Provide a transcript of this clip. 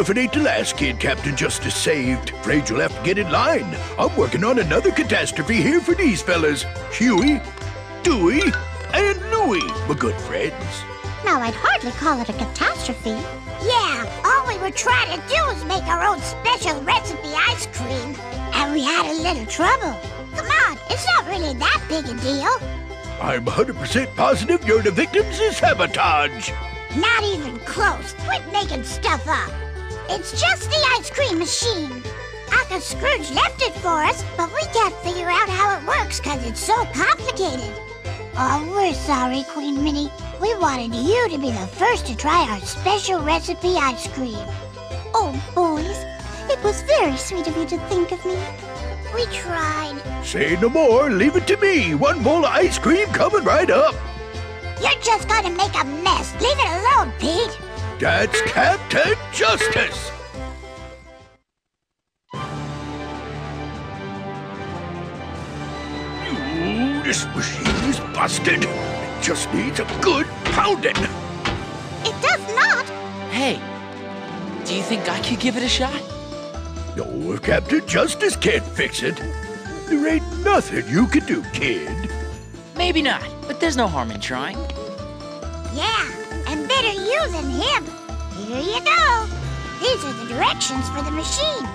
if it ain't the last kid Captain Justice saved. Afraid you'll have to get in line. I'm working on another catastrophe here for these fellas. Huey, Dewey, and Louie, my good friends. Now, I'd hardly call it a catastrophe. Yeah, all we were trying to do was make our own special recipe ice cream. And we had a little trouble. Come on, it's not really that big a deal. I'm 100% positive you're the victims of sabotage. Not even close. Quit making stuff up. It's just the ice cream machine. Uncle Scrooge left it for us, but we can't figure out how it works because it's so complicated. Oh, we're sorry, Queen Minnie. We wanted you to be the first to try our special recipe ice cream. Oh, boys, it was very sweet of you to think of me. We tried. Say no more. Leave it to me. One bowl of ice cream coming right up. You're just going to make a mess. Leave it alone, Pete. That's Captain Justice. Ooh, this machine is busted. It just needs a good pounding. It does not. Hey, do you think I could give it a shot? No, if Captain Justice can't fix it, there ain't nothing you can do, kid. Maybe not, but there's no harm in trying. Yeah, and better you than him. Here you go. These are the directions for the machine.